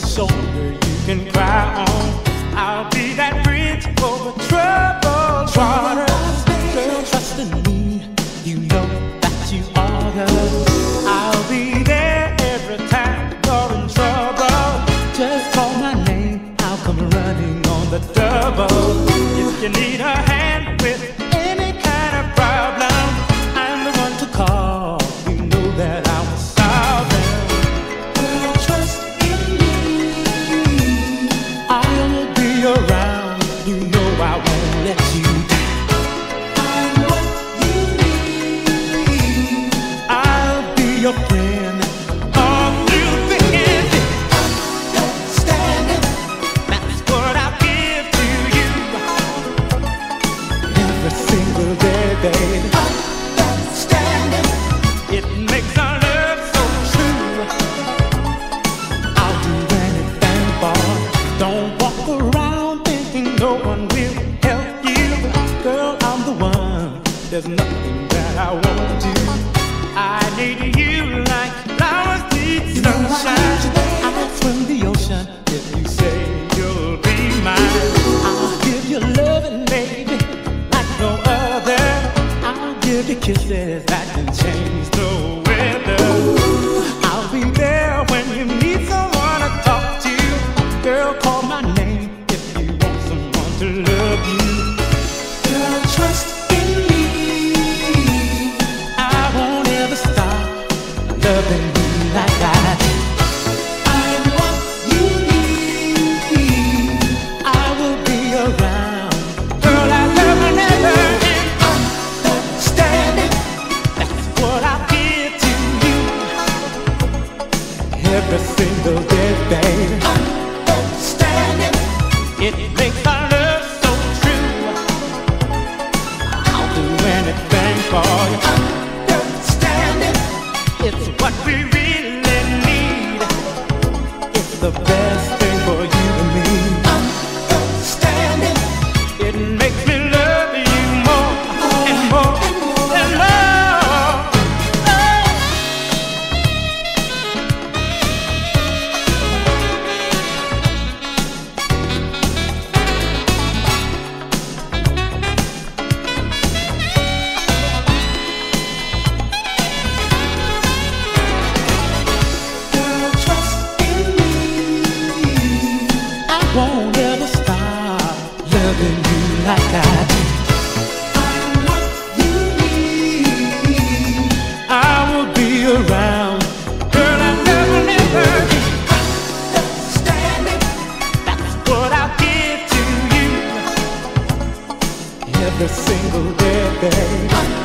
shoulder you can cry on. I'll around thinking no one will help you. Girl, I'm the one. There's nothing that I want. to love you. Girl, trust in me. I won't ever stop loving you like I do. I'm what you need. I will be around. Girl, I love you never and understand it. That's what I give to you. Every single day, baby. Understand it. It makes my the best. like I do. I'm what you need. I will be around. Girl, I never That's what I'll give to you. Every single day.